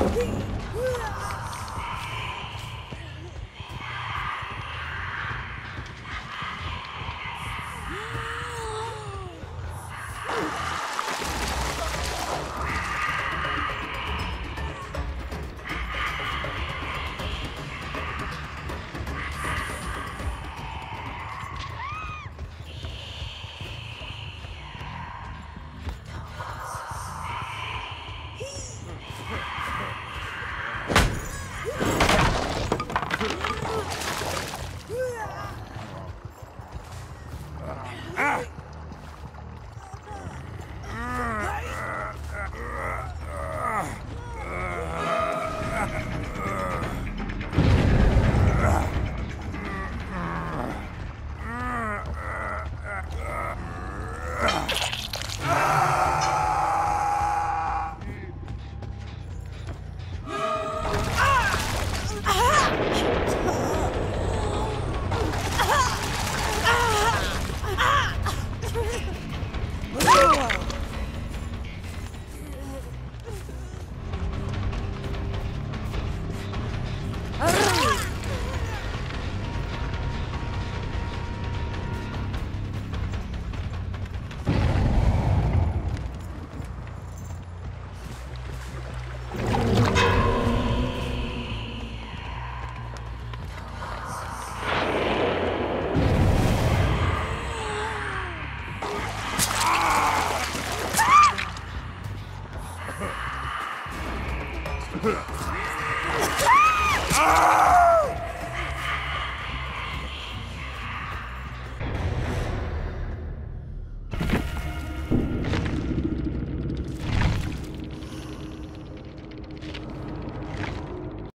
Yeah. Ah!